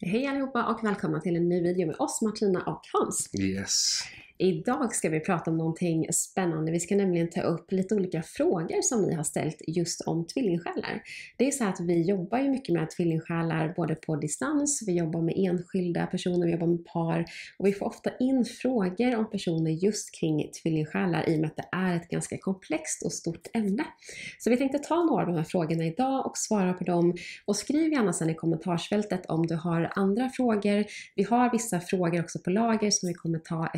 Hej allihopa och välkomna till en ny video med oss Martina och Hans. Yes. Idag ska vi prata om någonting spännande. Vi ska nämligen ta upp lite olika frågor som ni har ställt just om tvillingsjälar. Det är så att vi jobbar ju mycket med tvillingsjälar både på distans, vi jobbar med enskilda personer, vi jobbar med par och vi får ofta in frågor om personer just kring tvillingsjälar i och med att det är ett ganska komplext och stort ämne. Så vi tänkte ta några av de här frågorna idag och svara på dem och skriv gärna sen i kommentarsfältet om du har andra frågor. Vi har vissa frågor också på lager som vi kommer ta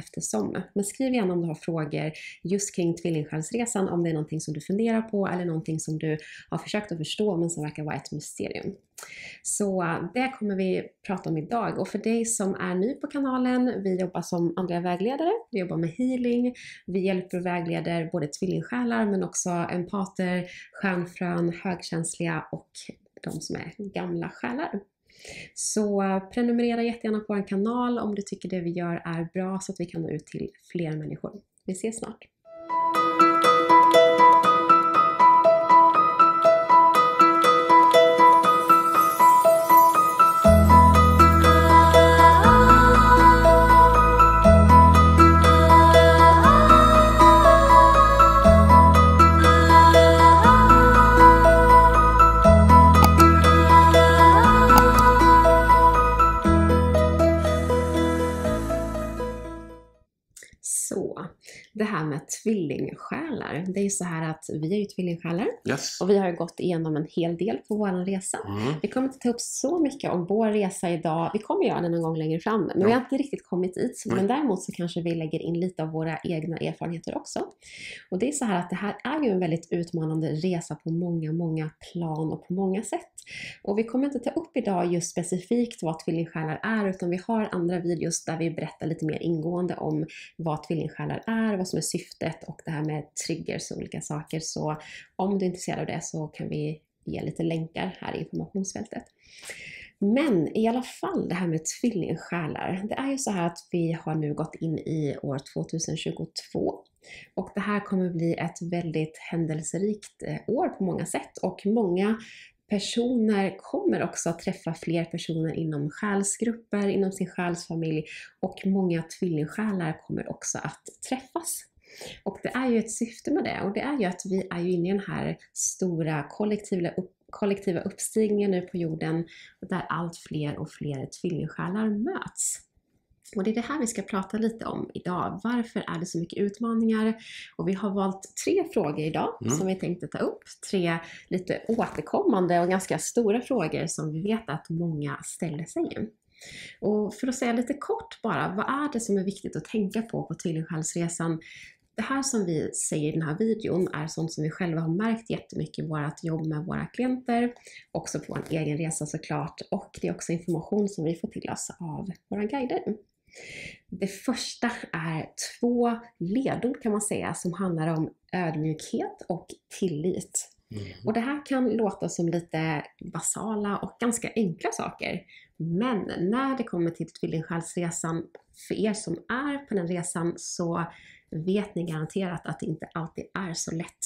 om. men skriv gärna om du har frågor just kring tvillingsjälsresan, om det är någonting som du funderar på eller någonting som du har försökt att förstå men som verkar vara ett mysterium. Så det kommer vi prata om idag och för dig som är ny på kanalen, vi jobbar som andliga vägledare, vi jobbar med healing, vi hjälper och vägleder både tvillingsjälar men också empater, stjärnfrön, högkänsliga och de som är gamla själar. Så prenumerera jättegärna på vår kanal om du tycker det vi gör är bra så att vi kan nå ut till fler människor. Vi ses snart! Det här med tvillingsjälar. Det är ju så här att vi är ju tvillingsjälar yes. och vi har gått igenom en hel del på vår resa. Mm. Vi kommer inte ta upp så mycket om vår resa idag. Vi kommer göra det någon gång längre fram, men ja. vi har inte riktigt kommit dit. Men däremot så kanske vi lägger in lite av våra egna erfarenheter också. Och det är så här att det här är ju en väldigt utmanande resa på många, många plan och på många sätt. Och vi kommer inte ta upp idag just specifikt vad tvillingsjälar är, utan vi har andra videos där vi berättar lite mer ingående om vad tvillingsjälar är, vad som är syftet och det här med triggers och olika saker. Så om du är intresserad av det så kan vi ge lite länkar här i informationsfältet. Men i alla fall det här med tvillingsjälar. Det är ju så här att vi har nu gått in i år 2022 och det här kommer bli ett väldigt händelserikt eh, år på många sätt och många personer kommer också att träffa fler personer inom själsgrupper, inom sin själsfamilj och många tvillingsjälar kommer också att träffas. Och det är ju ett syfte med det och det är ju att vi är ju inne i den här stora kollektiva, upp, kollektiva uppstigningen nu på jorden där allt fler och fler tvillingsjälar möts. Och det är det här vi ska prata lite om idag. Varför är det så mycket utmaningar? Och vi har valt tre frågor idag mm. som vi tänkte ta upp. Tre lite återkommande och ganska stora frågor som vi vet att många ställer sig. Och för att säga lite kort bara, vad är det som är viktigt att tänka på på tvillingsjälsresan? Det här som vi säger i den här videon är sånt som vi själva har märkt jättemycket i vårt jobb med våra klienter, också på en egen resa såklart, och det är också information som vi får till oss av våra guider. Det första är två ledord kan man säga som handlar om ödmjukhet och tillit. Mm. Och det här kan låta som lite basala och ganska enkla saker. Men när det kommer till tvillingsjälsresan, för er som är på den resan så vet ni garanterat att det inte alltid är så lätt.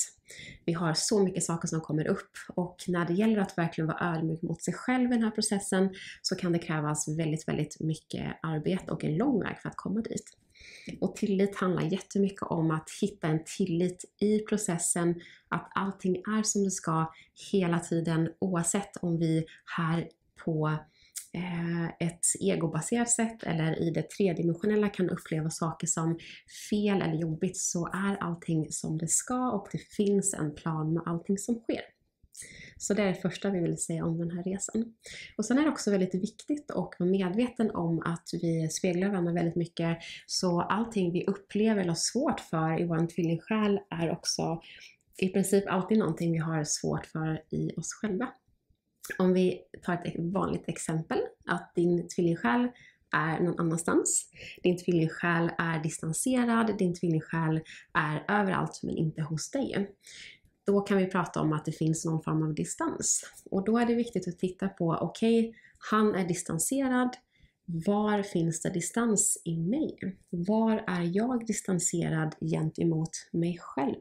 Vi har så mycket saker som kommer upp och när det gäller att verkligen vara ödmjuk mot sig själv i den här processen så kan det krävas väldigt, väldigt mycket arbete och en lång väg för att komma dit. Och tillit handlar jättemycket om att hitta en tillit i processen, att allting är som det ska hela tiden oavsett om vi här på Eh, ett egobaserat sätt eller i det tredimensionella kan uppleva saker som fel eller jobbigt så är allting som det ska och det finns en plan med allting som sker. Så det är det första vi vill säga om den här resan. Och sen är det också väldigt viktigt att vara medveten om att vi speglar varandra väldigt mycket. Så allting vi upplever eller har svårt för i vår tvillingsjäl är också i princip alltid någonting vi har svårt för i oss själva. Om vi tar ett vanligt exempel, att din tvillingsjäl är någon annanstans. Din tvillingsjäl är distanserad, din tvillingsjäl är överallt men inte hos dig. Då kan vi prata om att det finns någon form av distans. Och då är det viktigt att titta på, okej, okay, han är distanserad. Var finns det distans i mig? Var är jag distanserad gentemot mig själv?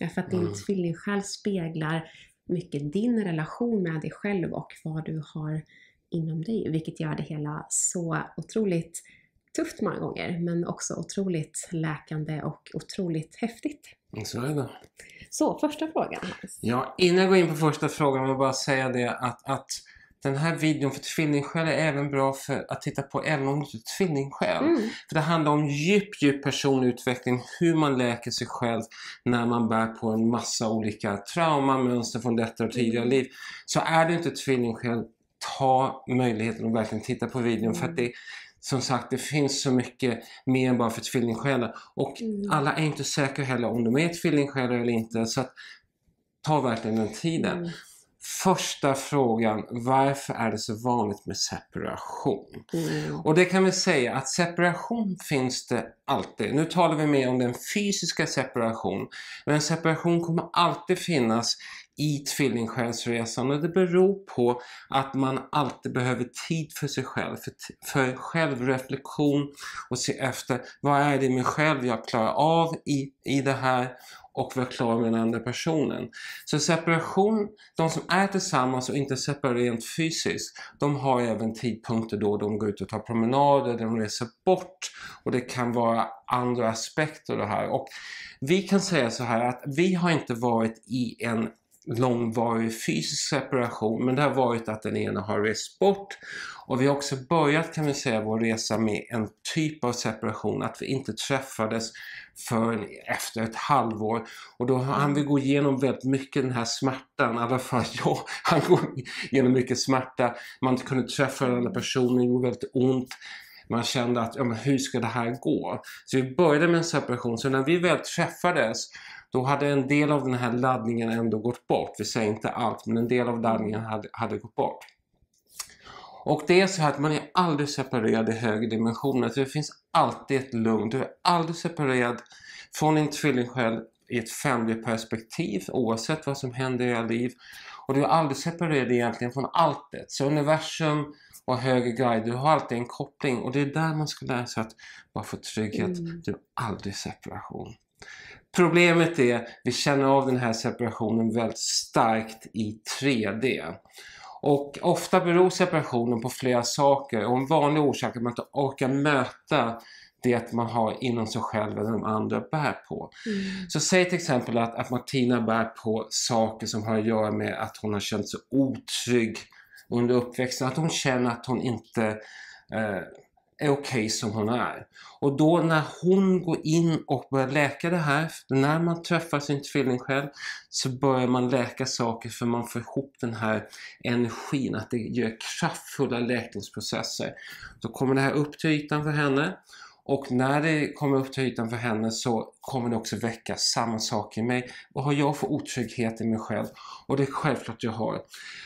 Därför att din mm. tvillingsjäl speglar mycket din relation med dig själv och vad du har inom dig, vilket gör det hela så otroligt tufft många gånger, men också otroligt läkande och otroligt häftigt. Så är det. Så, första frågan. Ja, innan jag går in på första frågan vill jag bara säga det att, att den här videon för tvillingsjäl är även bra för att titta på även om du är tvillingsjäl. Mm. För det handlar om djup, djup personlig utveckling, hur man läker sig själv när man bär på en massa olika traumamönster från detta och tidigare Mm. liv. Så är du inte tvillingsjäl, ta möjligheten att verkligen titta på videon för att Mm. det som sagt, det finns så mycket mer än bara för tvillingsjälar. Och Mm. alla är inte säkra heller om de är tvillingsjälar eller inte. Så att, ta verkligen den tiden. Mm. Första frågan, varför är det så vanligt med separation? Mm. Och det kan vi säga att separation finns det alltid. Nu talar vi mer om den fysiska separation. Men separation kommer alltid finnas i tvillingsjälsresan och det beror på att man alltid behöver tid för sig själv, för, för självreflektion och se efter vad är det mig själv jag klarar av i, i det här och vara klar med den andra personen. Så separation, de som är tillsammans och inte separerar rent fysiskt, de har även tidpunkter då de går ut och tar promenader, de reser bort och det kan vara andra aspekter av det här. Och vi kan säga så här att vi har inte varit i en långvarig fysisk separation men det har varit att den ena har rest bort. Och vi har också börjat kan vi säga vår resa med en typ av separation att vi inte träffades förrän efter ett halvår. Och då hann vi gå igenom väldigt mycket den här smärtan, i alla fall jag. Han går igenom mycket smärta, man inte kunde träffa den andra personen, det gjorde väldigt ont. Man kände att, ja men hur ska det här gå? Så vi började med en separation, så när vi väl träffades då hade en del av den här laddningen ändå gått bort. Vi säger inte allt, men en del av laddningen hade, hade gått bort. Och det är så här att man är aldrig separerad i högre dimensioner. Det finns alltid ett lugn. Du är aldrig separerad från din tvillingsjäl i ett 5D-perspektiv oavsett vad som händer i era liv. Och du är aldrig separerad egentligen från alltet. Så universum och högre guider, du har alltid en koppling och det är där man ska lära sig att bara få trygghet. Mm. Du är aldrig separation. Problemet är, vi känner av den här separationen väldigt starkt i 3D. Och ofta beror separationen på flera saker och en vanlig orsak är att man inte orkar möta det man har inom sig själv eller de andra bär på. Mm. Så säg till exempel att, att Martina bär på saker som har att göra med att hon har känt sig otrygg under uppväxten, att hon känner att hon inte eh, är okej som hon är. Och då när hon går in och börjar läka det här, när man träffar sin tvillingsjäl så börjar man läka saker för man får ihop den här energin, att det gör kraftfulla läkningsprocesser. Då kommer det här upp till ytan för henne och när det kommer upp till ytan för henne så kommer det också väcka samma sak i mig. Vad har jag för otrygghet i mig själv? Och det är självklart jag har.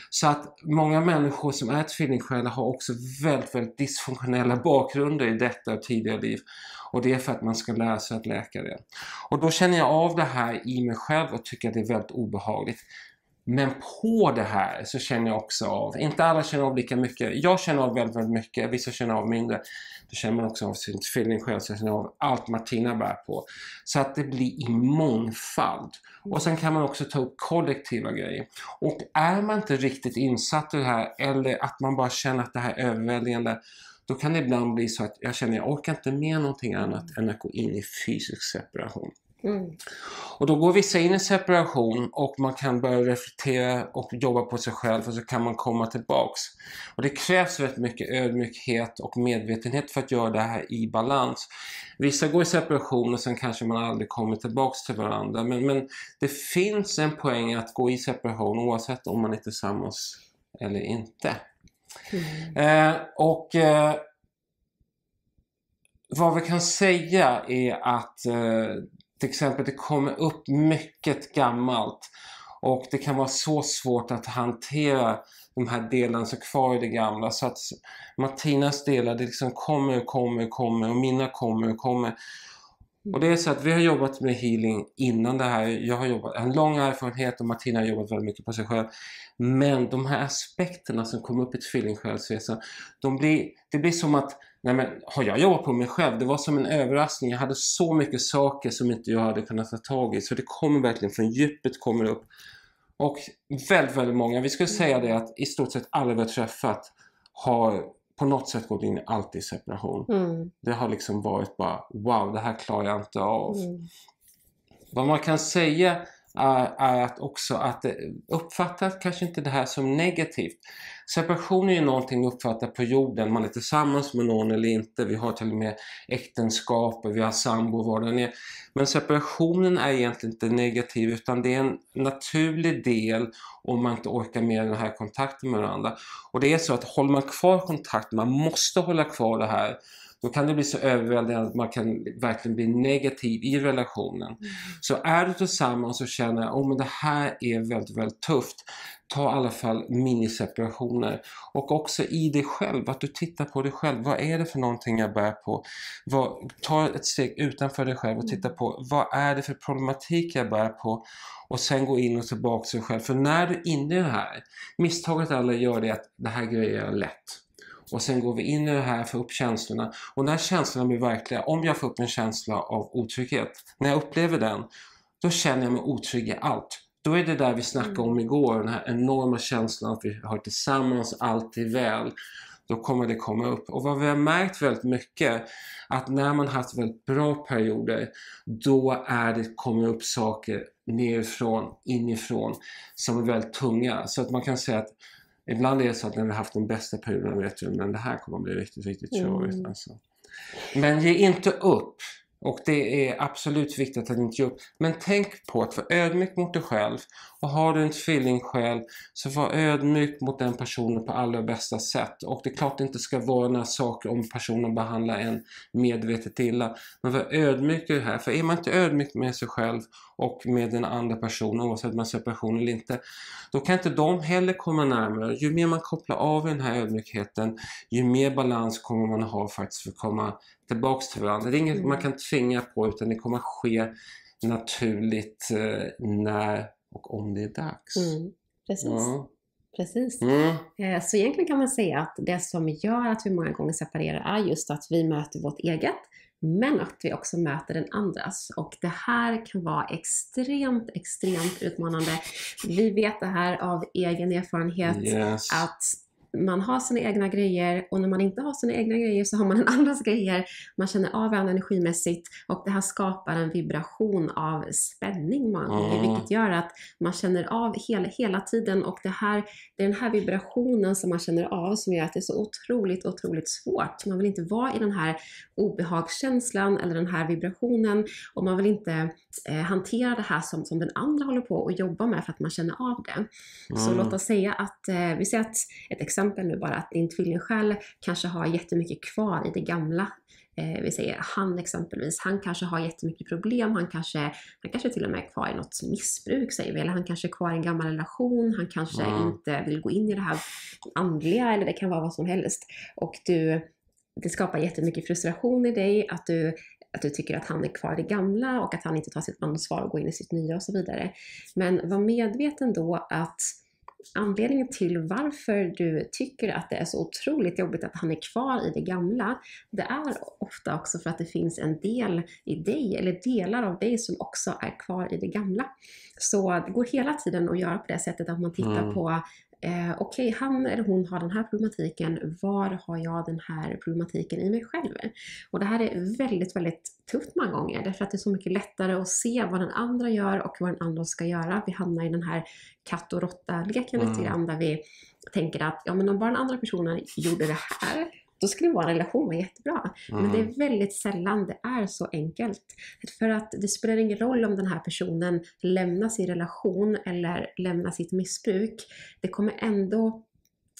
Så att många människor som är tvillingsjälar har också väldigt, väldigt dysfunktionella bakgrunder i detta och tidigare liv. Och det är för att man ska lära sig att läka det. Och då känner jag av det här i mig själv och tycker att det är väldigt obehagligt. Men på det här så känner jag också av, inte alla känner av lika mycket. Jag känner av väldigt, väldigt mycket, vissa känner av mindre. Då känner man också av sin tvilling själv, så jag känner av allt Martina bär på. Så att det blir i mångfald. Och sen kan man också ta upp kollektiva grejer. Och är man inte riktigt insatt i det här eller att man bara känner att det här är överväldigande då kan det ibland bli så att jag känner att jag orkar inte med någonting annat än att gå in i fysisk separation. Mm. Och då går vissa in i separation och man kan börja reflektera och jobba på sig själv och så kan man komma tillbaks. Och det krävs väldigt mycket ödmjukhet och medvetenhet för att göra det här i balans. Vissa går i separation och sen kanske man aldrig kommer tillbaks till varandra. Men, men det finns en poäng att gå i separation oavsett om man är tillsammans eller inte. Mm. Eh, och eh, vad vi kan säga är att eh, till exempel det kommer upp mycket gammalt och det kan vara så svårt att hantera de här delarna som är kvar i det gamla så att Martinas delar det liksom kommer och kommer och kommer och mina kommer och kommer. Och det är så att vi har jobbat med healing innan det här. Jag har jobbat en lång erfarenhet och Martina har jobbat väldigt mycket på sig själv. Men de här aspekterna som kommer upp i tvillingsjälsresan, de blir, det blir som att Nej men har jag jobbat på mig själv? Det var som en överraskning. Jag hade så mycket saker som inte jag hade kunnat ta tag i. Så det kommer verkligen från djupet kommer upp. Och väldigt, väldigt många, vi skulle säga det att i stort sett alla vi har träffat har på något sätt gått in i alltid separation. Mm. Det har liksom varit bara wow, det här klarar jag inte av. Mm. Vad man kan säga är, att också att eh, uppfatta kanske inte det här som negativt. Separation är ju någonting uppfattat på jorden, man är tillsammans med någon eller inte, vi har till och med äktenskap, vi har sambo, vad det är. Men separationen är egentligen inte negativ utan det är en naturlig del om man inte orkar med den här kontakten med varandra. Och det är så att håller man kvar kontakten, man måste hålla kvar det här, då kan det bli så överväldigande att man kan verkligen bli negativ i relationen. Mm. Så är du tillsammans och känner att oh, det här är väldigt, väldigt tufft, ta i alla fall miniseparationer. Och också i dig själv, att du tittar på dig själv. Vad är det för någonting jag bär på? Vad, ta ett steg utanför dig själv och titta på vad är det för problematik jag bär på? Och sen gå in och tillbaka till dig själv. För när du är inne i det här, misstaget alla gör det att det här grejer jag lätt. Och sen går vi in i det här, får upp känslorna. Och när känslorna blir verkliga, om jag får upp en känsla av otrygghet, när jag upplever den, då känner jag mig otrygg i allt. Då är det där vi snackade om igår, den här enorma känslan att vi har tillsammans, alltid väl. Då kommer det komma upp. Och vad vi har märkt väldigt mycket, att när man haft väldigt bra perioder, då är det, kommer upp saker nerifrån, inifrån, som är väldigt tunga. Så att man kan säga att Ibland är det så att när vi har haft den bästa perioden vet vi men det här kommer att bli riktigt, riktigt körigt. Mm. Alltså. Men ge inte upp. Och det är absolut viktigt att inte ge upp. Men tänk på att vara ödmjuk mot dig själv. Och har du en tvillingsjäl så var ödmjuk mot den personen på allra bästa sätt. Och det är klart det inte ska vara några saker om personen behandlar en medvetet illa. Men var ödmjuk i det här. För är man inte ödmjuk med sig själv och med den andra personen, oavsett om man separation eller inte, då kan inte de heller komma närmare. Ju mer man kopplar av i den här ödmjukheten, ju mer balans kommer man ha faktiskt för att komma tillbaks till varandra. Det är inget Mm. man kan tvinga på utan det kommer ske naturligt eh, när och om det är dags. Mm. Precis. Ja. Precis. Mm. Eh, Så egentligen kan man säga att det som gör att vi många gånger separerar är just att vi möter vårt eget, men att vi också möter den andras. Och det här kan vara extremt, extremt utmanande. Vi vet det här av egen erfarenhet Yes. att man har sina egna grejer och när man inte har sina egna grejer så har man en andras grejer. Man känner av varandra energimässigt och det här skapar en vibration av spänning många gånger, Mm. vilket gör att man känner av hela, hela tiden och det, här, det är den här vibrationen som man känner av som gör att det är så otroligt, otroligt svårt. Man vill inte vara i den här obehagskänslan eller den här vibrationen och man vill inte eh, hantera det här som, som den andra håller på att jobba med för att man känner av det. Så Mm. låt oss säga att, eh, vi säger att ett exempel nu bara, att din tvillingsjäl kanske har jättemycket kvar i det gamla. Eh, vi säger han exempelvis, han kanske har jättemycket problem, han kanske, han kanske till och med är kvar i något missbruk säger vi, eller han kanske är kvar i en gammal relation, han kanske Mm. inte vill gå in i det här andliga, eller det kan vara vad som helst. Och du, det skapar jättemycket frustration i dig, att du att du tycker att han är kvar i det gamla och att han inte tar sitt ansvar och går in i sitt nya och så vidare. Men var medveten då att anledningen till varför du tycker att det är så otroligt jobbigt att han är kvar i det gamla, det är ofta också för att det finns en del i dig, eller delar av dig som också är kvar i det gamla. Så det går hela tiden att göra på det sättet att man tittar Mm. på Eh, Okej, han eller hon har den här problematiken. Var har jag den här problematiken i mig själv? Och det här är väldigt, väldigt tufft många gånger därför att det är så mycket lättare att se vad den andra gör och vad den andra ska göra. Vi hamnar i den här katt och råtta-leken lite Mm. grann där vi tänker att ja, men om bara den andra personen gjorde det här då skulle vår relation vara jättebra. Men det Mm. är väldigt sällan det är så enkelt. För att det spelar ingen roll om den här personen lämnar sin relation eller lämnar sitt missbruk. Det kommer ändå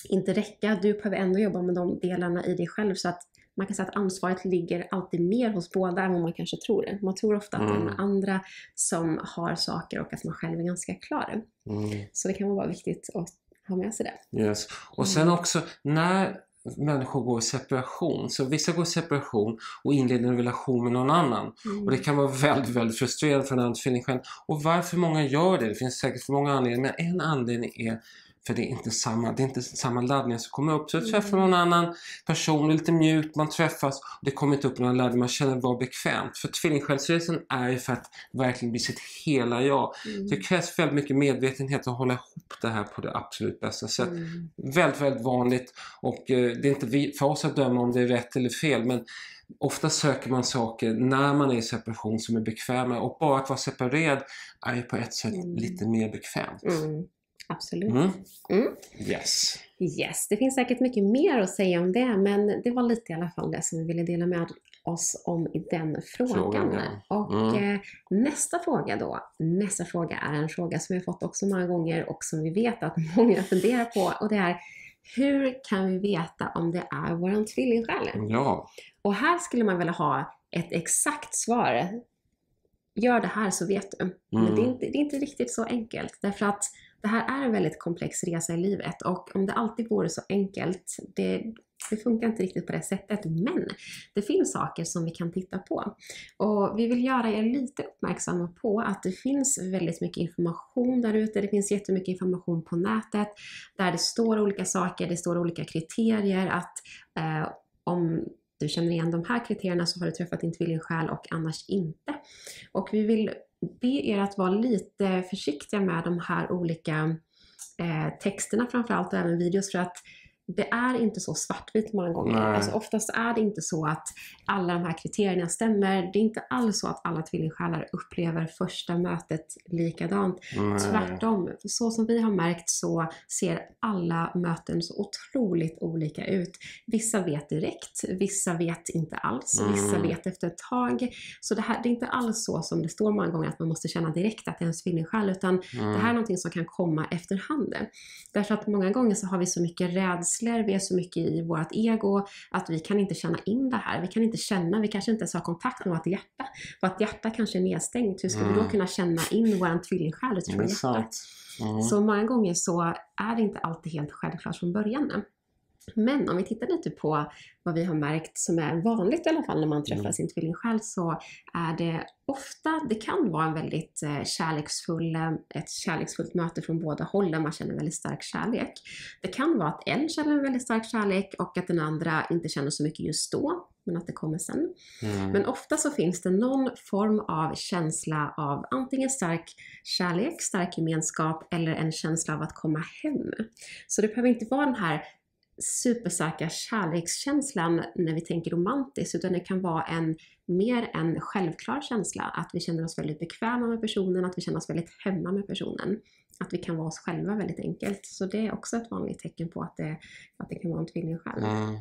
inte räcka. Du behöver ändå jobba med de delarna i dig själv så att man kan säga att ansvaret ligger alltid mer hos båda än vad man kanske tror. Man tror ofta att det är Mm. andra som har saker och att man själv är ganska klar. Mm. Så det kan vara viktigt att ha med sig det. Yes. Och sen också när människor går i separation, så vissa går i separation och inleder en relation med någon annan. Mm. Och det kan vara väldigt, väldigt frustrerande för en annan tvilling själv. Och varför många gör det, det finns säkert för många anledningar, men en anledning är För det är inte samma, det är inte samma laddningar som kommer upp. Så jag träffar någon annan person, det är lite mjukt, man träffas. Det kommer inte upp någon laddning, man känner bara bekvämt. För tvillingsjälsresan är ju för att verkligen bli sitt hela jag. Mm. Det krävs väldigt mycket medvetenhet att hålla ihop det här på det absolut bästa sättet. Mm. Väldigt, väldigt vanligt och eh, det är inte vi, för oss att döma om det är rätt eller fel men ofta söker man saker när man är i separation som är bekväma och bara att vara separerad är ju på ett sätt Mm. lite mer bekvämt. Mm. Absolut. Mm. Mm. Yes. Yes, det finns säkert mycket mer att säga om det, men det var lite i alla fall det som vi ville dela med oss om i den frågan. Frågan, ja. Och Mm. eh, nästa fråga då, nästa fråga är en fråga som vi har fått också många gånger och som vi vet att många funderar på och det är hur kan vi veta om det är våran tvillingsjäl? Ja. Och här skulle man vilja ha ett exakt svar. Gör det här så vet du. Men Mm. det är, inte, det är inte riktigt så enkelt. Därför att det här är en väldigt komplex resa i livet. Och om det alltid vore så enkelt, det, det funkar inte riktigt på det sättet. Men det finns saker som vi kan titta på. Och vi vill göra er lite uppmärksamma på att det finns väldigt mycket information där ute. Det finns jättemycket information på nätet där det står olika saker, det står olika kriterier att eh, om du känner igen de här kriterierna så har du träffat din tvillingsjäl och annars inte. Och vi vill be er att vara lite försiktiga med de här olika eh, texterna framförallt och även videos för att det är inte så svartvitt många gånger. Alltså oftast är det inte så att alla de här kriterierna stämmer. Det är inte alls så att alla tvillingsjälar upplever första mötet likadant. Nej. Tvärtom, så som vi har märkt så ser alla möten så otroligt olika ut. Vissa vet direkt, vissa vet inte alls, vissa Mm. vet efter ett tag. Så det, här, det är inte alls så som det står många gånger att man måste känna direkt att det är en tvillingsjäl, utan Mm. det här är någonting som kan komma efterhand. Därför att många gånger så har vi så mycket rädslor, vi är så mycket i vårt ego att vi kan inte känna in det här. Vi kan inte känna, vi kanske inte ens har kontakt med vårt hjärta. Vårt hjärta kanske är nedstängt. Hur ska vi då Mm. kunna känna in vår tvillingsjäl utifrån är hjärtat? Mm. Så många gånger så är det inte alltid helt självklart från början. Men om vi tittar lite på vad vi har märkt som är vanligt i alla fall när man träffar Mm. sin tvillingsjäl så är det ofta, det kan vara en väldigt eh, kärleksfull, eh, ett kärleksfullt möte från båda håll där man känner väldigt stark kärlek. Det kan vara att en känner en väldigt stark kärlek och att den andra inte känner så mycket just då, men att det kommer sen. Mm. Men ofta så finns det någon form av känsla av antingen stark kärlek, stark gemenskap eller en känsla av att komma hem. Så det behöver inte vara den här superstarka kärlekskänslan när vi tänker romantiskt, utan det kan vara en mer en självklar känsla, att vi känner oss väldigt bekväma med personen, att vi känner oss väldigt hemma med personen. Att vi kan vara oss själva väldigt enkelt. Så det är också ett vanligt tecken på att det, att det kan vara en tvillingsjäl. Mm.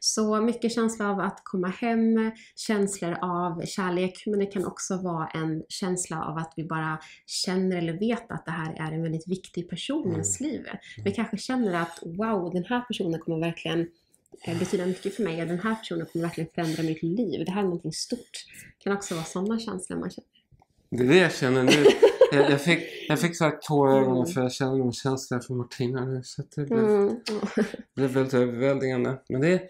Så mycket känsla av att komma hem, känslor av kärlek, men det kan också vara en känsla av att vi bara känner eller vet att det här är en väldigt viktig person i Mm. ens liv. Vi kanske känner att wow, den här personen kommer verkligen eh, betyda mycket för mig den här personen kommer verkligen förändra mitt liv. Det här är någonting stort. Det kan också vara sådana känslor man känner. Det är det jag känner nu. Jag, jag fick, jag fick så här tårar i ögonen Mm. för jag känner någon känsla för Martina nu. Så det blev, Mm. blev väldigt överväldigande. Men det,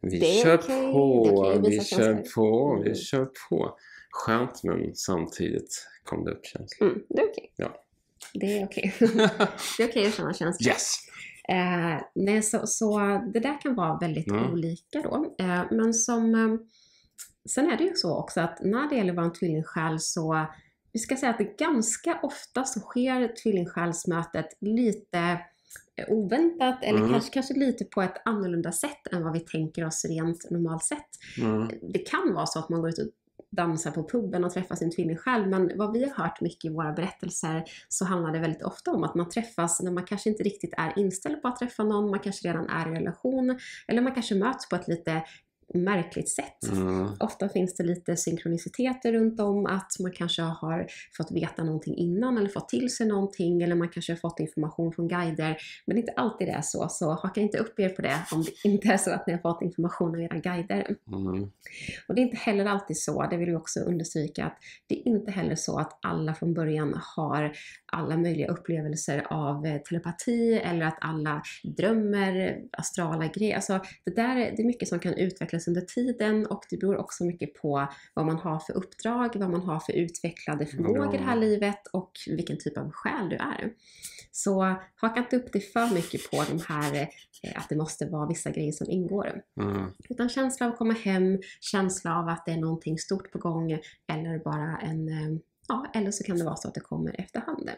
vi Det kör är på, vi kör på, vi kör på. Skönt men samtidigt kom det upp känslor. Mm, det är okej. Ja. Det är okej. det är okej att känna känslor. yes! Eh, nej, så, så det där kan vara väldigt Mm. olika då. Eh, men som... Sen är det ju så också att när det gäller vår tvillingsjäl så... Vi ska säga att det ganska ofta så sker tvillingsjälsmötet lite eh, oväntat eller Mm. kanske, kanske lite på ett annorlunda sätt än vad vi tänker oss rent normalt sett. Mm. Det kan vara så att man går ut och dansar på puben och träffar sin tvillingsjäl men vad vi har hört mycket i våra berättelser så handlar det väldigt ofta om att man träffas när man kanske inte riktigt är inställd på att träffa någon, man kanske redan är i relation eller man kanske möts på ett lite märkligt sätt. Mm. Ofta finns det lite synkroniciteter runt om, att man kanske har fått veta någonting innan eller fått till sig någonting eller man kanske har fått information från guider. Men det är inte alltid det är så, så haka inte upp er på det om det inte är så att ni har fått information av era guider. Mm. Och det är inte heller alltid så, det vill jag också understryka, att det är inte heller så att alla från början har alla möjliga upplevelser av eh, telepati eller att alla drömmer astrala grejer. Alltså, det där är, det är mycket som kan utvecklas utvecklas under tiden och det beror också mycket på vad man har för uppdrag, vad man har för utvecklade förmågor i det här livet och vilken typ av själ du är. Så haka inte upp dig för mycket på de här eh, att det måste vara vissa grejer som ingår. Mm. Utan känsla av att komma hem, känsla av att det är någonting stort på gång eller bara en, eh, ja, eller så kan det vara så att det kommer efterhand.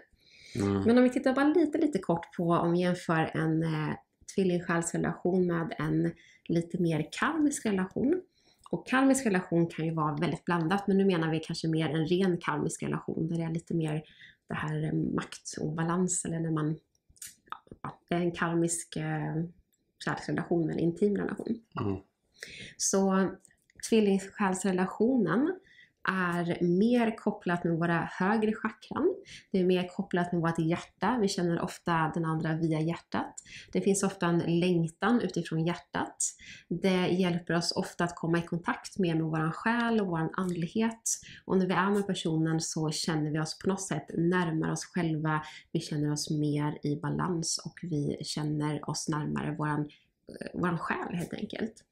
Mm. Men om vi tittar bara lite, lite kort på om vi jämför en eh, tvillingsjälsrelation med en lite mer karmisk relation. Och karmisk relation kan ju vara väldigt blandat, men nu menar vi kanske mer en ren karmisk relation där det är lite mer det här eh, maktobalans eller när man, ja, det är en karmisk eh, kärleksrelation eller intim relation. Mm. Så tvillingsjälsrelationen är mer kopplat med våra högre chakran. Det är mer kopplat med vårt hjärta. Vi känner ofta den andra via hjärtat. Det finns ofta en längtan utifrån hjärtat. Det hjälper oss ofta att komma i kontakt mer med vår själ och vår andlighet. Och när vi är med personen så känner vi oss på något sätt närmare oss själva. Vi känner oss mer i balans och vi känner oss närmare vår eh, våran själ helt enkelt.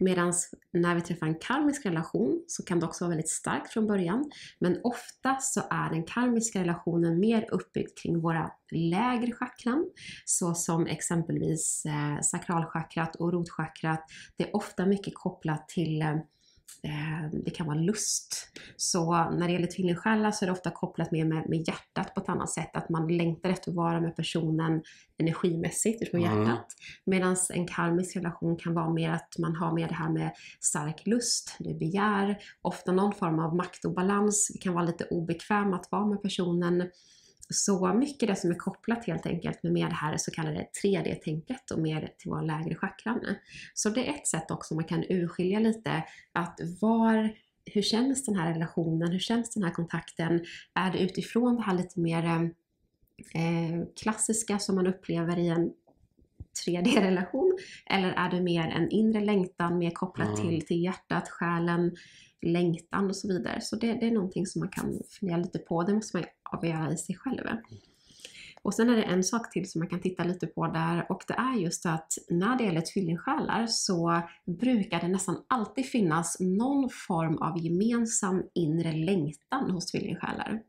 Medan när vi träffar en karmisk relation så kan det också vara väldigt starkt från början. Men ofta så är den karmiska relationen mer uppbyggd kring våra lägre chakran. såsom exempelvis eh, sakralchakrat och rotchakrat. Det är ofta mycket kopplat till Eh, det kan vara lust. Så när det gäller tvillingsjälar så är det ofta kopplat med, med, med, hjärtat på ett annat sätt. Att man längtar efter att vara med personen energimässigt utifrån mm. hjärtat. Medan en karmisk relation kan vara mer att man har med det här med stark lust, det begär, ofta någon form av maktobalans. Det kan vara lite obekväm att vara med personen. Så mycket det som är kopplat helt enkelt med mer det här så kallade 3D-tänket och mer till våra lägre chakran. Så det är ett sätt också man kan urskilja lite att var hur känns den här relationen? Hur känns den här kontakten? Är det utifrån det här lite mer eh, klassiska som man upplever i en 3D-relation? Eller är det mer en inre längtan, mer kopplat mm. till, till hjärtat, själen, längtan och så vidare. Så det, det, är någonting som man kan fundera lite på. Det måste man avgöra i sig själv. Och sen är det en sak till som man kan titta lite på där och det är just att när det gäller tvillingsjälar så brukar det nästan alltid finnas någon form av gemensam inre längtan hos tvillingsjälar.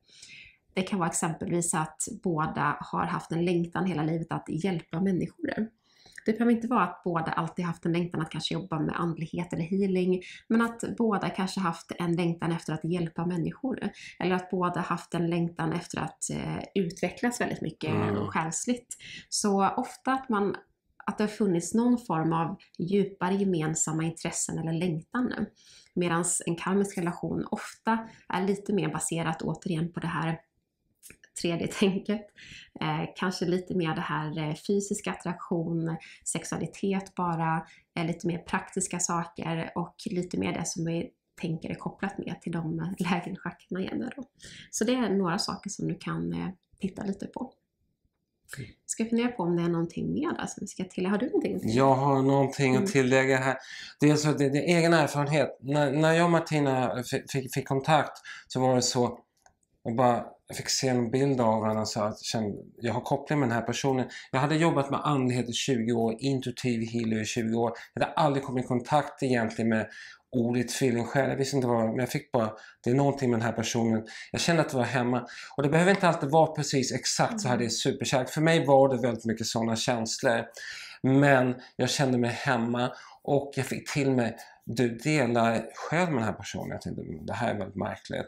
Det kan vara exempelvis att båda har haft en längtan hela livet att hjälpa människor. Det behöver inte vara att båda alltid haft en längtan att kanske jobba med andlighet eller healing, men att båda kanske haft en längtan efter att hjälpa människor. Eller att båda haft en längtan efter att eh, utvecklas väldigt mycket mm. själsligt. Så ofta att man att det har funnits någon form av djupare gemensamma intressen eller längtan. Medan en karmisk relation ofta är lite mer baserat återigen på det här 3D-tänket. Eh, kanske lite mer det här eh, fysiska attraktion, sexualitet bara, eh, lite mer praktiska saker och lite mer det som vi tänker är kopplat med till de lägre chakran igen. Då. Så det är några saker som du kan eh, titta lite på. Jag ska fundera på om det är någonting mer där som vi ska tillägga. Har du någonting? Jag har någonting mm. att tillägga här. Dels det, det är egen erfarenhet. När, när jag och Martina fick, fick kontakt så var det så och bara jag fick se en bild av honom och sa att jag har koppling med den här personen. Jag hade jobbat med andlighet i 20 år, intuitiv healer i 20 år. Jag hade aldrig kommit i kontakt egentligen med ordet tvillingsjäl. Jag visste inte vad men jag fick bara, det är någonting med den här personen. Jag kände att det var hemma. Och det behöver inte alltid vara precis exakt så här, det är superkärlek. För mig var det väldigt mycket sådana känslor. Men jag kände mig hemma och jag fick till mig du delar själv med den här personen. Jag tänkte, mm, det här är väldigt märkligt.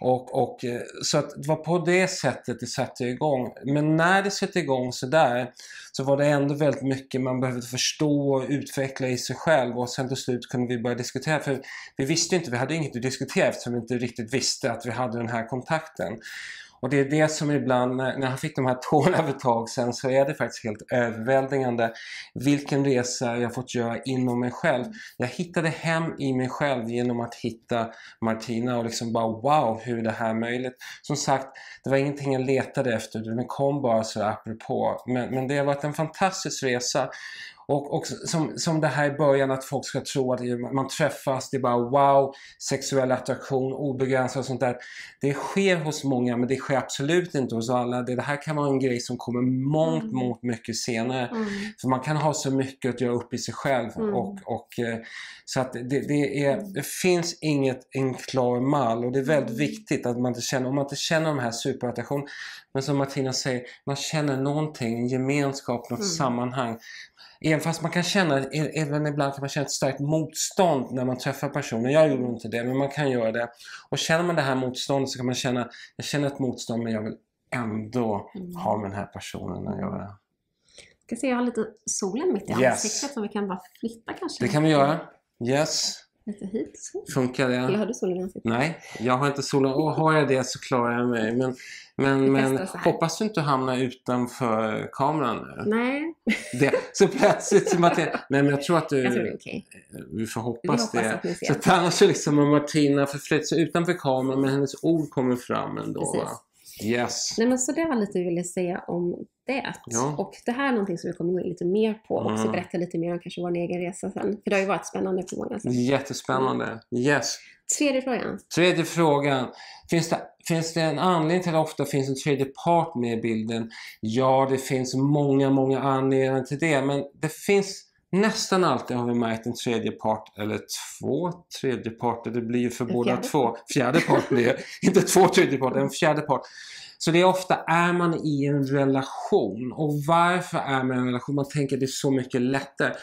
Och, och, eh, så att det var på det sättet det satte igång. Men när det satte igång sådär så var det ändå väldigt mycket man behövde förstå och utveckla i sig själv och sen till slut kunde vi börja diskutera. För vi visste inte, vi hade inget att diskutera eftersom vi inte riktigt visste att vi hade den här kontakten. Och det är det som ibland, när han fick de här tårna för ett tag sedan, så är det faktiskt helt överväldigande vilken resa jag fått göra inom mig själv. Jag hittade hem i mig själv genom att hitta Martina och liksom bara wow, hur är det här möjligt? Som sagt, det var ingenting jag letade efter, den kom bara så apropå. Men, men det har varit en fantastisk resa och, och som, som det här i början att folk ska tro att man träffas, det är bara wow, sexuell attraktion, obegränsad och sånt där. Det sker hos många men det sker absolut inte hos alla. Det, det här kan vara en grej som kommer mångt, mm. mångt mycket senare. Mm. För man kan ha så mycket att göra upp i sig själv. Mm. Och, och, eh, så att det, det, är, mm. det finns inget en klar mall och det är väldigt mm. viktigt att man inte känner, om man inte känner de här superattraktionerna men som Martina säger, man känner någonting, en gemenskap, något mm. sammanhang. Även fast man kan känna, även ibland kan man känna ett starkt motstånd när man träffar personen. Jag gjorde inte det, men man kan göra det. Och känner man det här motståndet så kan man känna, jag känner ett motstånd men jag vill ändå mm. ha med den här personen att göra. Jag kan se, jag har lite solen mitt i yes. ansiktet som vi kan bara flytta kanske. Det kan vi göra. Yes. Lite hit så. Funkar det? Eller har du solen i ansiktet? Nej, jag har inte solen. Och har jag det så klarar jag mig. Men men, men hoppas du inte hamnar utanför kameran Nej. Det, så plötsligt som att Nej men jag tror att du... Jag tror det är okej. Vi får hoppas, vi hoppas det. Så att annars så liksom Martina förflyttat sig utanför kameran men hennes ord kommer fram ändå. Precis. Yes. Nej men så det var lite vi ville säga om det. Ja. Och det här är någonting som vi kommer gå in lite mer på och mm. berätta lite mer om kanske vår egen resa sen. För det har ju varit spännande på många sätt. Jättespännande. Yes. Tredje frågan. Tredje frågan. Finns det, finns det en anledning till att det ofta finns en tredje part med i bilden? Ja, det finns många, många anledningar till det. Men det finns nästan alltid har vi märkt en tredje part eller två tredje parter. Det blir ju för båda två. Fjärde part blir. Inte två tredje parter, en fjärde part. Så det är ofta är man i en relation. Och varför är man i en relation? Man tänker att det är så mycket lättare.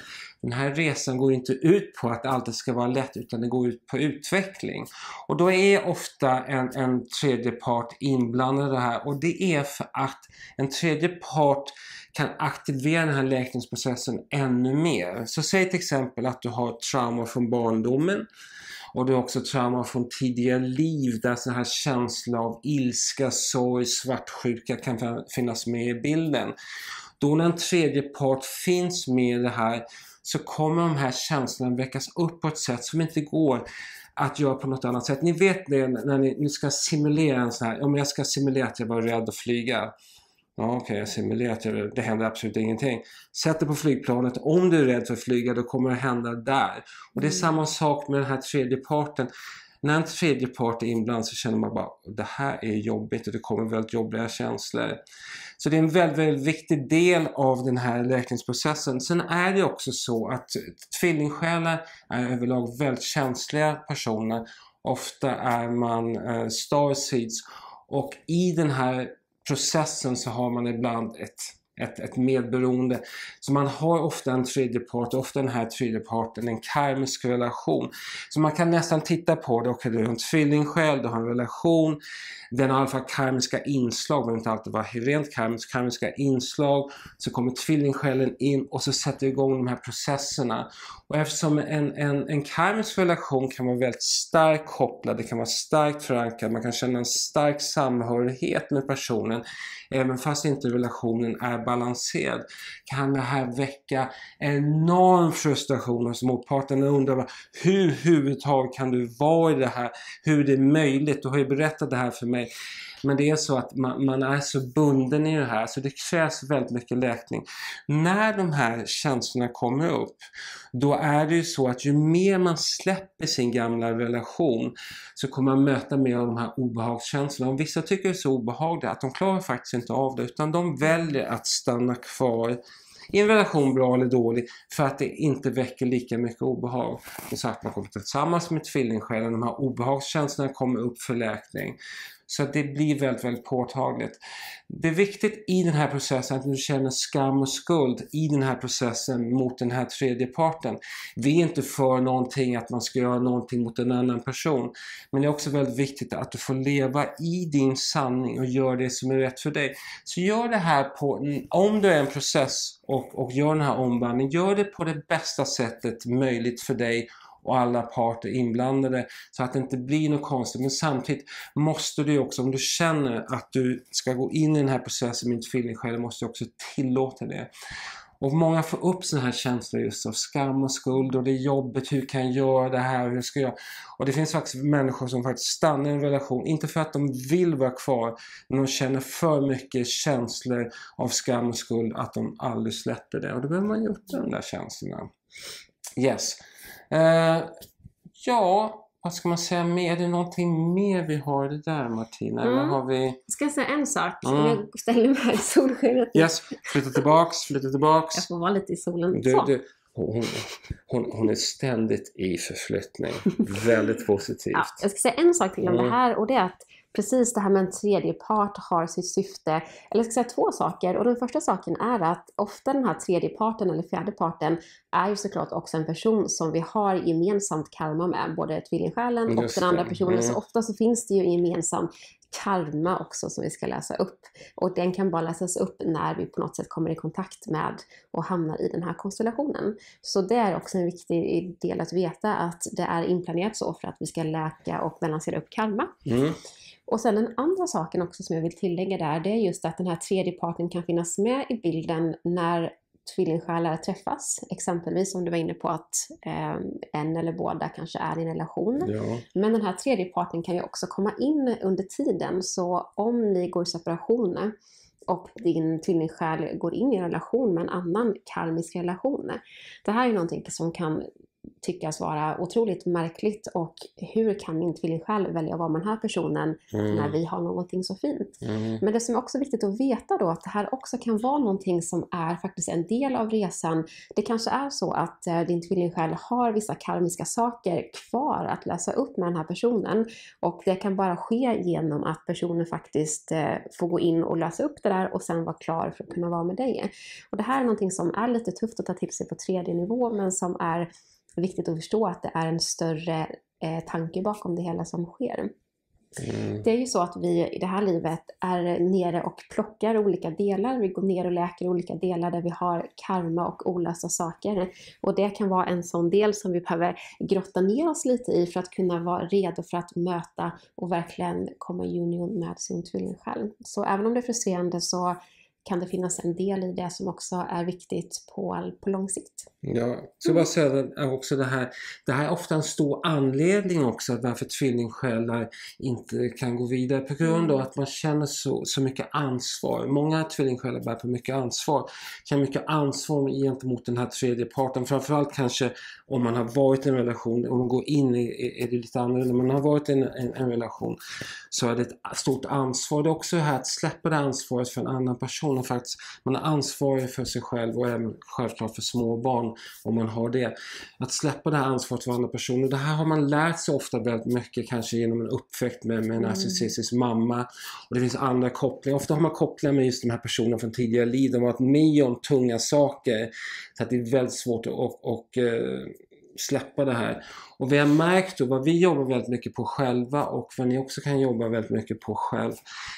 Den här resan går inte ut på att allt ska vara lätt utan det går ut på utveckling. Och då är ofta en, en tredje part inblandad i det här och det är för att en tredje part kan aktivera den här läkningsprocessen ännu mer. Så säg till exempel att du har trauma från barndomen och du har också trauma från tidigare liv där sån här känsla av ilska, sorg, svartsjuka kan finnas med i bilden. Då när en tredje part finns med i det här så kommer de här känslorna väckas upp på ett sätt som inte går att göra på något annat sätt. Ni vet det när ni, ni ska simulera en sån här, om jag ska simulera att jag var rädd att flyga. Ja, Okej, okay, jag simulerar att jag, det händer absolut ingenting. Sätt dig på flygplanet. Om du är rädd för att flyga, då kommer det hända där. Och det är mm. samma sak med den här tredje parten. När en tredje part är inblandad så känner man bara det här är jobbigt och det kommer väldigt jobbiga känslor. Så det är en väldigt, väldigt viktig del av den här läkningsprocessen. Sen är det också så att tvillingsjälar är överlag väldigt känsliga personer. Ofta är man eh, starseeds och i den här processen så har man ibland ett ett, ett medberoende. Så man har ofta en tredje part, ofta den här tredje parten, en karmisk relation. Så man kan nästan titta på det, okej okay, du har en tvillingsjäl, du har en relation, den har i alla fall karmiska inslag, men inte alltid vara rent karmisk, karmiska inslag. Så kommer tvillingsjälen in och så sätter igång de här processerna. Och eftersom en, en, en karmisk relation kan vara väldigt starkt kopplad, det kan vara starkt förankrad, man kan känna en stark samhörighet med personen även fast inte relationen är balanserad kan det här väcka enorm frustration hos motparten. och undrar hur huvudtaget kan du vara i det här? Hur är det möjligt? Du har ju berättat det här för mig. Men det är så att man, man, är så bunden i det här så det krävs väldigt mycket läkning. När de här känslorna kommer upp då är det ju så att ju mer man släpper sin gamla relation så kommer man möta mer av de här obehagskänslorna. Och vissa tycker det är så obehagligt att de klarar faktiskt inte av det utan de väljer att stanna kvar i en relation, bra eller dålig, för att det inte väcker lika mycket obehag. Så att man kommer tillsammans med tvillingsjälen, de här obehagskänslorna kommer upp för läkning. Så att det blir väldigt, väldigt påtagligt. Det är viktigt i den här processen att du känner skam och skuld i den här processen mot den här tredje parten. Vi är inte för någonting att man ska göra någonting mot en annan person. Men det är också väldigt viktigt att du får leva i din sanning och gör det som är rätt för dig. Så gör det här på, om du är en process och, och gör den här omvandlingen, gör det på det bästa sättet möjligt för dig och alla parter inblandade så att det inte blir något konstigt. Men samtidigt måste du också, om du känner att du ska gå in i den här processen med din tvillingsjäl, måste du också tillåta det. Och många får upp sådana här känslor just av skam och skuld och det är jobbigt, hur kan jag göra det här, hur ska jag... Och det finns faktiskt människor som faktiskt stannar i en relation, inte för att de vill vara kvar, men de känner för mycket känslor av skam och skuld att de aldrig släpper det. Och då behöver man ge upp de där känslorna. Yes. Uh, ja, vad ska man säga mer? Är det någonting mer vi har det där Martina? Mm. Eller har vi... Ska jag säga en sak? Mm. Jag ställer mig här i solskenet. Yes, flytta tillbaks, flytta tillbaks. Jag får vara lite i solen. Du, du, hon, hon, hon är ständigt i förflyttning. Väldigt positivt. Ja, jag ska säga en sak till om Mm. det här och det är att precis det här med en tredje part har sitt syfte. Eller jag ska säga två saker. Och den första saken är att ofta den här tredje parten eller fjärde parten är ju såklart också en person som vi har gemensamt karma med. Både tvillingsjälen och den andra personen. Mm. Så ofta så finns det ju gemensam karma också som vi ska läsa upp. Och den kan bara läsas upp när vi på något sätt kommer i kontakt med och hamnar i den här konstellationen. Så det är också en viktig del att veta att det är inplanerat så för att vi ska läka och balansera upp karma. Mm. Och sen den andra saken också som jag vill tillägga där, det är just att den här tredje parten kan finnas med i bilden när tvillingsjälar träffas. Exempelvis om du var inne på att eh, en eller båda kanske är i en relation. Ja. Men den här tredje parten kan ju också komma in under tiden. Så om ni går i separation och din tvillingsjäl går in i en relation med en annan karmisk relation. Det här är någonting som kan tyckas vara otroligt märkligt och hur kan min tvillingsjäl välja att vara med den här personen när Mm. vi har någonting så fint? Mm. Men det som är också viktigt att veta då, att det här också kan vara någonting som är faktiskt en del av resan. Det kanske är så att eh, din tvillingsjäl har vissa karmiska saker kvar att läsa upp med den här personen. Och det kan bara ske genom att personen faktiskt eh, får gå in och läsa upp det där och sen vara klar för att kunna vara med dig. Och det här är någonting som är lite tufft att ta till sig på tredje nivå, men som är viktigt att förstå att det är en större eh, tanke bakom det hela som sker. Mm. Det är ju så att vi i det här livet är nere och plockar olika delar. Vi går ner och läker olika delar där vi har karma och olösta saker. Och det kan vara en sån del som vi behöver grotta ner oss lite i för att kunna vara redo för att möta och verkligen komma i union med sin tvillingsjäl. Så även om det är frustrerande så kan det finnas en del i det som också är viktigt på, på lång sikt. Ja, ska bara säga det- är också det här. Det här är ofta en stor anledning också att varför tvillingsjälar inte kan gå vidare på grund av Mm. att man känner så, så mycket ansvar. Många tvillingsjälar bär på mycket ansvar. Känner mycket ansvar gentemot den här tredje parten. Framförallt kanske om man har varit i en relation, om man går in i, är det lite annorlunda. Man har varit i en, en, en relation så är det ett stort ansvar. Det är också det här att släppa det ansvaret för en annan person. Och faktiskt, man är ansvarig för sig själv och även självklart för små barn om man har det. Att släppa det här ansvaret för andra personer. Det här har man lärt sig ofta väldigt mycket kanske genom en uppväxt med, med en Mm. narcissistisk mamma. Och det finns andra kopplingar. Ofta har man kopplingar med just de här personerna från tidigare liv. De har varit med om tunga saker. Så att det är väldigt svårt att och, och, eh, släppa det här. Och vi har märkt och vad vi jobbar väldigt mycket på själva och vad ni också kan jobba väldigt mycket på själv.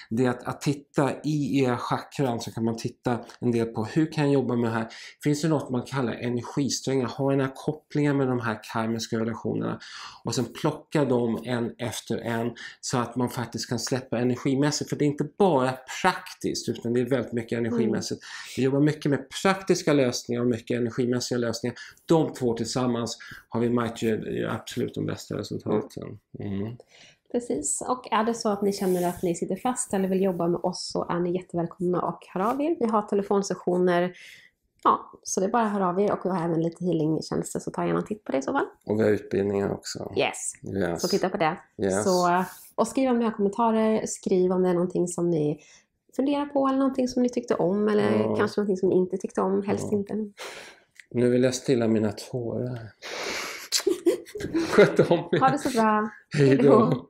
Det är att, att titta i era chakran så kan man titta en del på hur kan jag jobba med det här. Finns det något man kallar energisträngar? Ha den här kopplingen med de här karmiska relationerna och sen plocka dem en efter en så att man faktiskt kan släppa energimässigt. För det är inte bara praktiskt utan det är väldigt mycket energimässigt. Vi jobbar mycket med praktiska lösningar och mycket energimässiga lösningar. De två tillsammans har vi märkt ger ger absolut de bästa resultaten. Mm. Precis, och är det så att ni känner att ni sitter fast eller vill jobba med oss så är ni jättevälkomna och hör av er. Vi har telefonsessioner, ja, så det är bara att höra av er och vi har även lite healingtjänster så ta gärna en titt på det i så fall. Och vi har utbildningar också. Yes, Yes. så titta på det. Yes. Så, och skriv om ni har kommentarer, skriv om det är någonting som ni funderar på eller någonting som ni tyckte om eller Ja. kanske någonting som ni inte tyckte om, helst Ja. inte. Nu vill jag stilla mina tårar. Sköt om er. Ha det så bra! Hej då.